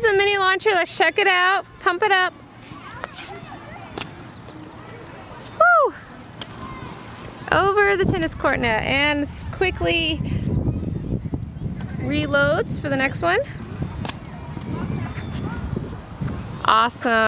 is the mini launcher. Let's check it out. Pump it up. Woo! Over the tennis court net and quickly reloads for the next one. Awesome.